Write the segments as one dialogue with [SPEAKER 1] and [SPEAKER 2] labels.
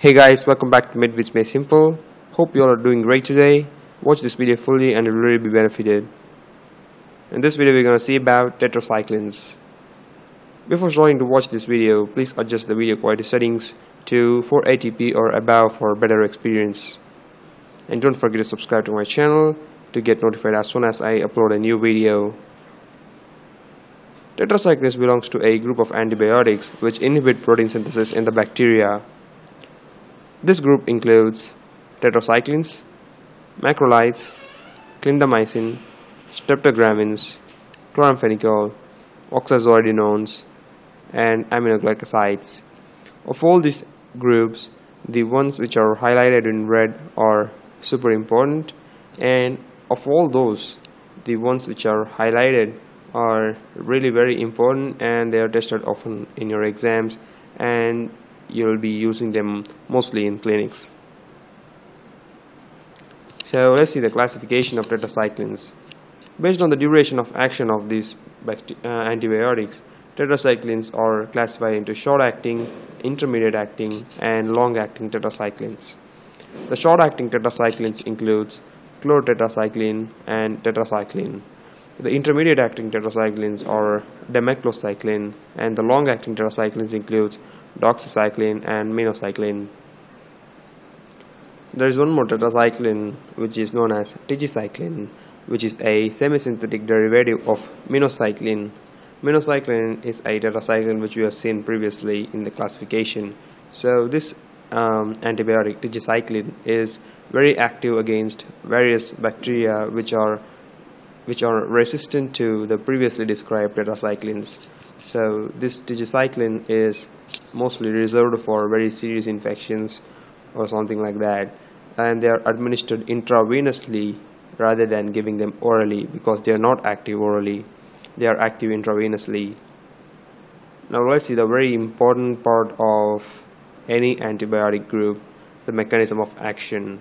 [SPEAKER 1] Hey guys, welcome back to Med Vids Made Simple. Hope you all are doing great today. Watch this video fully and you'll really be benefited. In this video we're gonna see about tetracyclines. Before starting to watch this video, please adjust the video quality settings to 480p or above for better experience. And don't forget to subscribe to my channel to get notified as soon as I upload a new video. Tetracyclines belongs to a group of antibiotics which inhibit protein synthesis in the bacteria. This group includes tetracyclines, macrolides, clindamycin, streptogramins, chloramphenicol, oxazolidinones, and aminoglycosides. Of all these groups, the ones which are highlighted in red are super important and of all those, the ones which are highlighted are really very important and they are tested often in your exams and you'll be using them mostly in clinics. So let's see the classification of tetracyclines. Based on the duration of action of these uh, antibiotics, tetracyclines are classified into short-acting, intermediate-acting, and long-acting tetracyclines. The short-acting tetracyclines includes chlorotetracycline and tetracycline. The intermediate acting tetracyclines are demeclocycline and the long acting tetracyclines includes doxycycline and minocycline. There is one more tetracycline which is known as tigecycline which is a semi-synthetic derivative of minocycline. Minocycline is a tetracycline which we have seen previously in the classification. So this um, antibiotic tigecycline is very active against various bacteria which are which are resistant to the previously described tetracyclines. So this tigecycline is mostly reserved for very serious infections or something like that. And they are administered intravenously rather than giving them orally because they are not active orally. They are active intravenously. Now let's see the very important part of any antibiotic group the mechanism of action.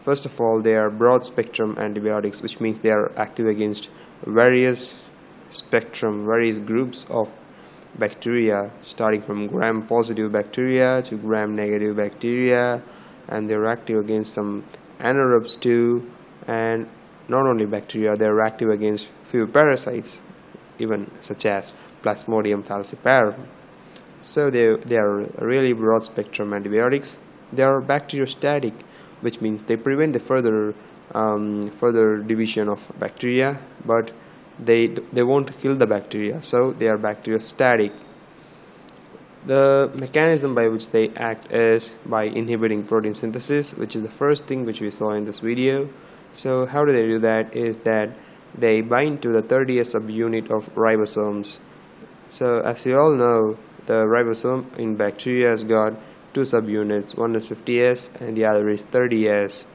[SPEAKER 1] First of all, they are broad spectrum antibiotics, which means they are active against various spectrum, various groups of bacteria, starting from gram positive bacteria to gram negative bacteria, and they're active against some anaerobes too, and not only bacteria, they're active against few parasites, even such as Plasmodium falciparum. So they, they are really broad spectrum antibiotics. They are bacteriostatic which means they prevent the further um, further division of bacteria but they they won't kill the bacteria so they are bacteriostatic. The mechanism by which they act is by inhibiting protein synthesis which is the first thing which we saw in this video. So how do they do that is that they bind to the 30s subunit of ribosomes. So as you all know the ribosome in bacteria has got two subunits one is 50s and the other is 30s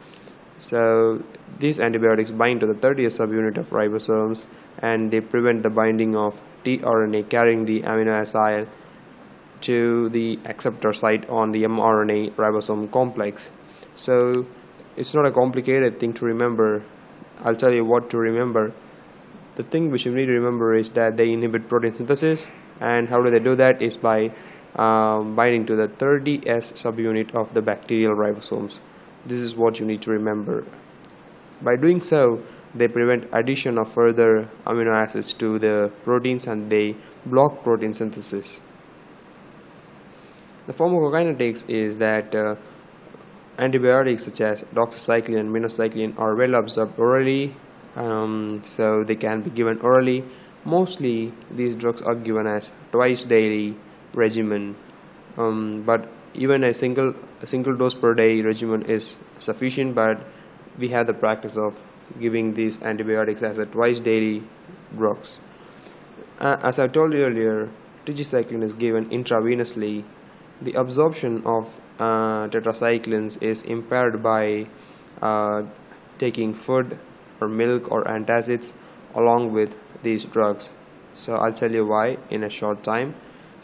[SPEAKER 1] so these antibiotics bind to the 30s subunit of ribosomes and they prevent the binding of tRNA carrying the amino acid to the acceptor site on the mRNA ribosome complex. So it's not a complicated thing to remember. I'll tell you what to remember. The thing which you need to remember is that they inhibit protein synthesis and how do they do that? Is by um, binding to the 30S subunit of the bacterial ribosomes. This is what you need to remember. By doing so, they prevent addition of further amino acids to the proteins and they block protein synthesis. The pharmacokinetics is that uh, antibiotics such as doxycycline and minocycline are well absorbed orally, um, so they can be given orally. Mostly, these drugs are given as twice daily regimen um, but even a single a single dose per day regimen is sufficient but we have the practice of giving these antibiotics as a twice daily drugs. Uh, as I told you earlier tigecycline is given intravenously. The absorption of uh, tetracyclines is impaired by uh, taking food or milk or antacids along with these drugs. So I'll tell you why in a short time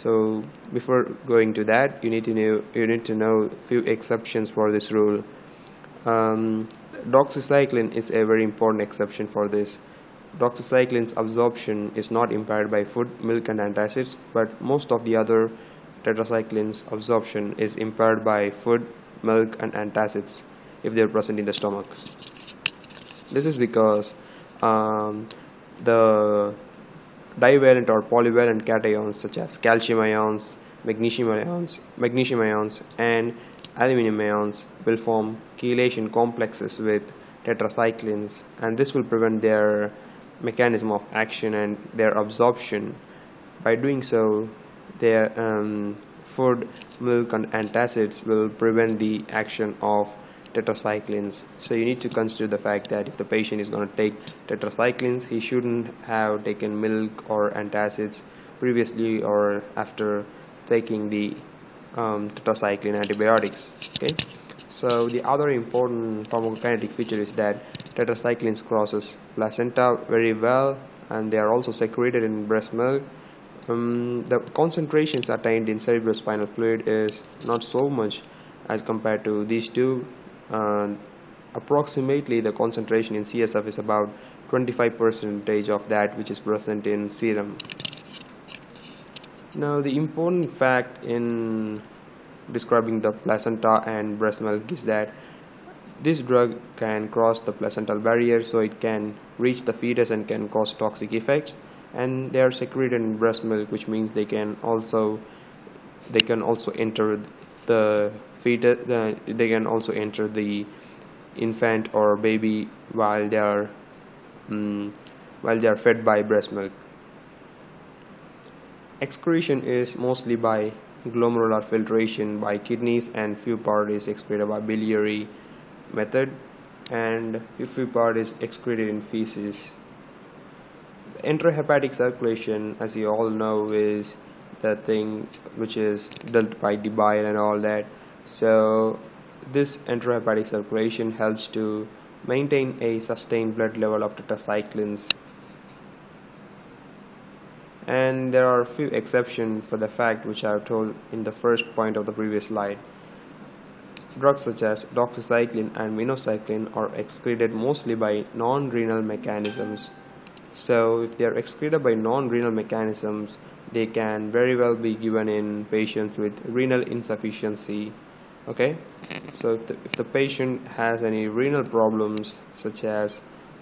[SPEAKER 1] so before going to that you need to know you need to know a few exceptions for this rule um, doxycycline is a very important exception for this doxycycline's absorption is not impaired by food milk and antacids but most of the other tetracycline's absorption is impaired by food, milk, and antacids if they are present in the stomach. This is because um, the divalent or polyvalent cations such as calcium ions, magnesium ions, magnesium ions, and aluminum ions will form chelation complexes with tetracyclines, and this will prevent their mechanism of action and their absorption. By doing so, their um, food, milk, and antacids will prevent the action of tetracyclines. So you need to consider the fact that if the patient is going to take tetracyclines, he shouldn't have taken milk or antacids previously or after taking the um, tetracycline antibiotics. Okay. So the other important pharmacokinetic feature is that tetracyclines crosses placenta very well and they are also secreted in breast milk. Um, the concentrations attained in cerebrospinal fluid is not so much as compared to these two. Uh, approximately the concentration in CSF is about 25 percentage of that which is present in serum. Now the important fact in describing the placenta and breast milk is that this drug can cross the placental barrier so it can reach the fetus and can cause toxic effects and they are secreted in breast milk which means they can also they can also enter the fetus uh, they can also enter the infant or baby while they are um, while they are fed by breast milk. Excretion is mostly by glomerular filtration by kidneys and few part is excreted by biliary method. And few part is excreted in feces. Enterohepatic circulation as you all know is the thing which is dealt by the bile and all that so this enterohepatic circulation helps to maintain a sustained blood level of tetracyclines and there are a few exceptions for the fact which I have told in the first point of the previous slide. Drugs such as doxycycline and minocycline are excreted mostly by non-renal mechanisms. So if they are excreted by non-renal mechanisms, they can very well be given in patients with renal insufficiency. Okay, so if the, if the patient has any renal problems such as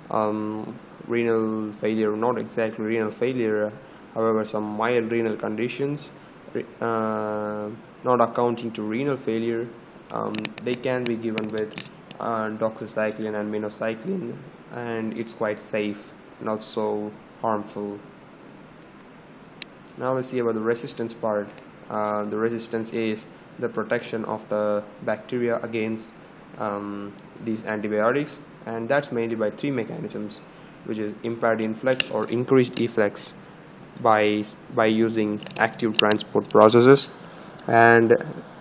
[SPEAKER 1] um, renal failure, not exactly renal failure, however some mild renal conditions uh, not accounting to renal failure um, they can be given with uh, doxycycline and minocycline and it's quite safe not so harmful now let's see about the resistance part. Uh, the resistance is the protection of the bacteria against um, these antibiotics and that's mainly by three mechanisms which is impaired influx or increased efflux by by using active transport processes and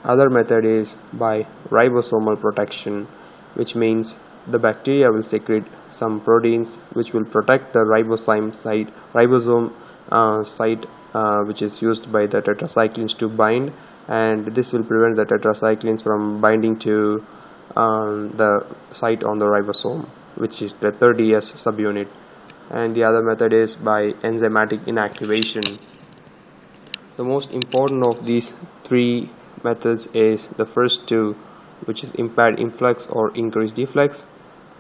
[SPEAKER 1] other method is by ribosomal protection which means the bacteria will secrete some proteins which will protect the ribosome site ribosome uh, site uh, which is used by the tetracyclines to bind and this will prevent the tetracyclines from binding to um, the site on the ribosome which is the 30s subunit. And the other method is by enzymatic inactivation. The most important of these three methods is the first two which is impaired influx or increased efflux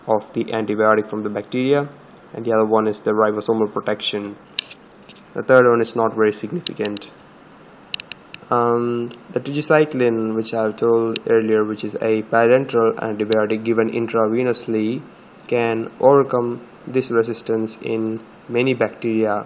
[SPEAKER 1] of the antibiotic from the bacteria and the other one is the ribosomal protection the third one is not very significant um, the tigecycline which I have told earlier which is a parenteral antibiotic given intravenously can overcome this resistance in many bacteria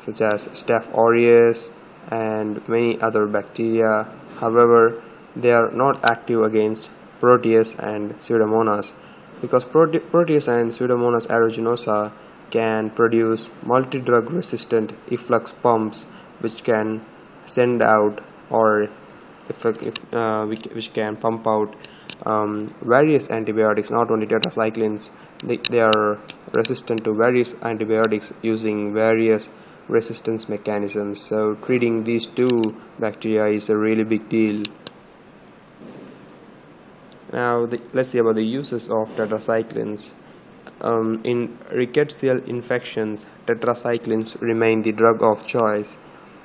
[SPEAKER 1] such as Staph aureus and many other bacteria. However, they are not active against Proteus and Pseudomonas because Prote Proteus and Pseudomonas aeruginosa can produce multi-drug resistant efflux pumps which can send out or if, if uh, which can pump out um, various antibiotics not only tetracyclines. They, they are resistant to various antibiotics using various resistance mechanisms. So treating these two bacteria is a really big deal. Now the, let's see about the uses of tetracyclines um, in rickettsial infections tetracyclines remain the drug of choice.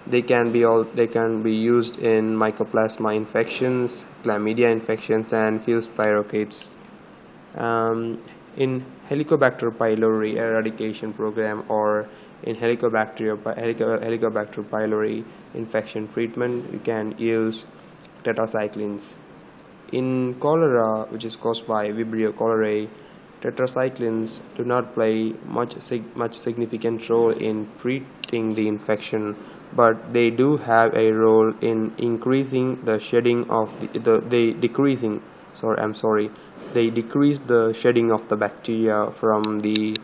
[SPEAKER 1] They can be all they can be used in mycoplasma infections chlamydia infections and few spirochetes. Um, in helicobacter pylori eradication program or in helicobacter helicobacter pylori infection treatment you can use tetracyclines. In cholera which is caused by vibrio cholerae tetracyclines do not play much much significant role in treating the infection but they do have a role in increasing the shedding of the, the they decreasing sorry I'm sorry they decrease the shedding of the bacteria from the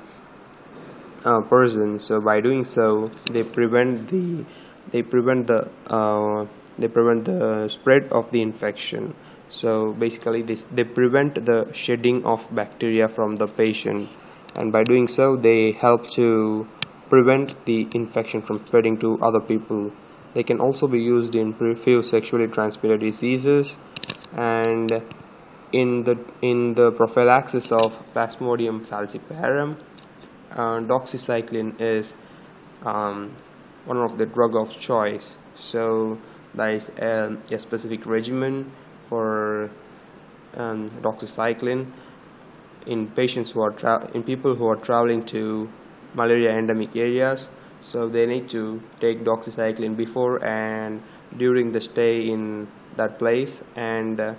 [SPEAKER 1] uh, person. So by doing so they prevent the they prevent the uh, they prevent the spread of the infection so basically this they prevent the shedding of bacteria from the patient. And by doing so they help to prevent the infection from spreading to other people. They can also be used in few sexually transmitted diseases and in the in the prophylaxis of plasmodium falciparum. Uh, doxycycline is um, one of the drug of choice. So there is a, a specific regimen for um, doxycycline in patients who are in people who are traveling to malaria endemic areas. So they need to take doxycycline before and during the stay in that place and uh,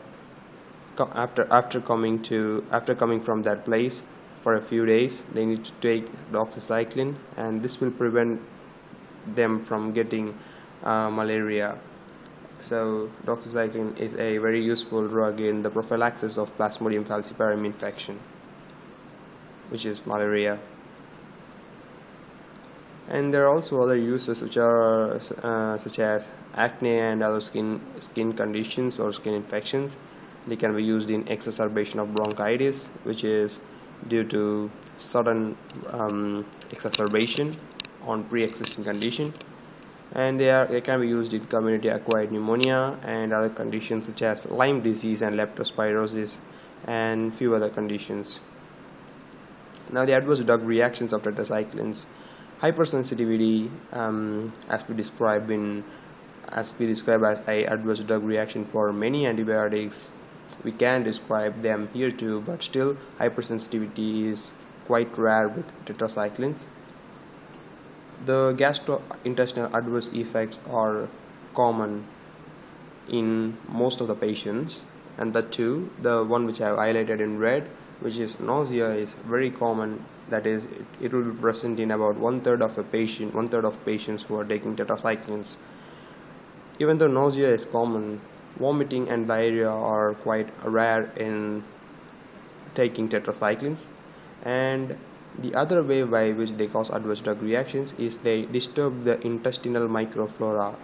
[SPEAKER 1] after after coming to after coming from that place for a few days they need to take doxycycline and this will prevent them from getting uh, malaria so doxycycline is a very useful drug in the prophylaxis of plasmodium falciparum infection which is malaria. And there are also other uses which are uh, such as acne and other skin skin conditions or skin infections. They can be used in exacerbation of bronchitis which is due to sudden um, exacerbation on pre-existing condition and they, are, they can be used in community acquired pneumonia and other conditions such as Lyme disease and leptospirosis and few other conditions. Now the adverse drug reactions of tetracyclines hypersensitivity um, as we described in as we describe as a adverse drug reaction for many antibiotics we can describe them here too but still hypersensitivity is quite rare with tetracyclines the gastrointestinal adverse effects are common in most of the patients. And that too the one which I have highlighted in red which is nausea is very common. That is it, it will be present in about one third of a patient one third of patients who are taking tetracyclines. Even though nausea is common vomiting and diarrhea are quite rare in taking tetracyclines. And the other way by which they cause adverse drug reactions is they disturb the intestinal microflora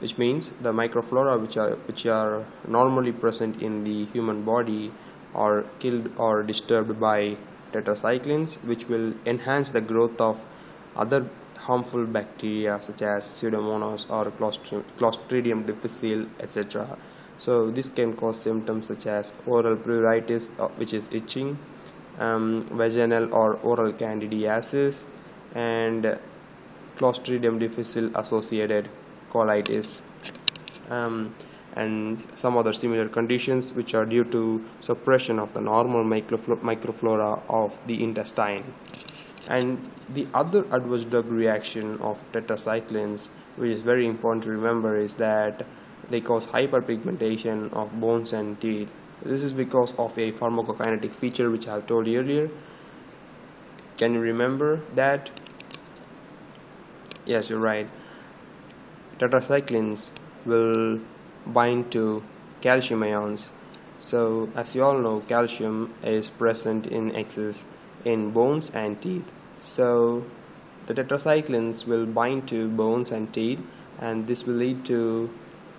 [SPEAKER 1] which means the microflora which are which are normally present in the human body are killed or disturbed by tetracyclines which will enhance the growth of other harmful bacteria such as pseudomonas or clostridium difficile etc so this can cause symptoms such as oral pruritus uh, which is itching um, vaginal or oral candidiasis and clostridium difficile associated colitis um, and some other similar conditions which are due to suppression of the normal microflora of the intestine. And the other adverse drug reaction of tetracyclines which is very important to remember is that they cause hyperpigmentation of bones and teeth this is because of a pharmacokinetic feature which I have told you earlier. Can you remember that? Yes you're right. Tetracyclines will bind to calcium ions. So as you all know calcium is present in excess in bones and teeth. So the tetracyclines will bind to bones and teeth and this will lead to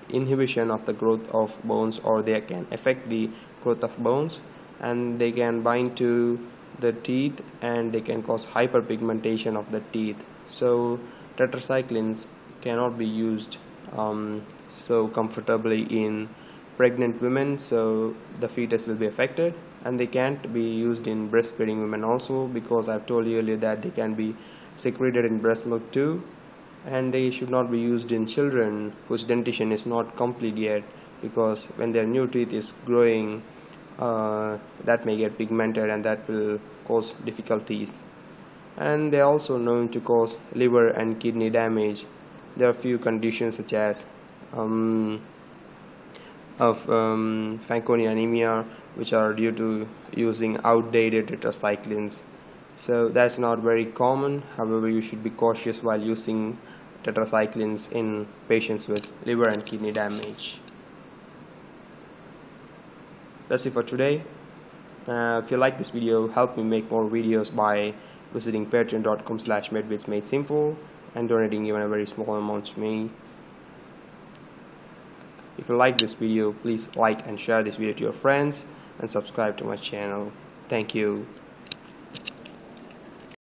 [SPEAKER 1] inhibition of the growth of bones or they can affect the growth of bones and they can bind to the teeth and they can cause hyperpigmentation of the teeth. So tetracyclines cannot be used um, so comfortably in pregnant women so the fetus will be affected and they can't be used in breastfeeding women also because I've told you earlier that they can be secreted in breast milk too and they should not be used in children whose dentition is not complete yet because when their new teeth is growing uh, that may get pigmented and that will cause difficulties. And they are also known to cause liver and kidney damage. There are few conditions such as um, of um, Fanconi anemia which are due to using outdated tetracyclines so that's not very common. However you should be cautious while using tetracyclines in patients with liver and kidney damage. That's it for today. Uh, if you like this video help me make more videos by visiting patreon.com slash simple and donating even a very small amount to me. If you like this video please like and share this video to your friends and subscribe to my channel. Thank you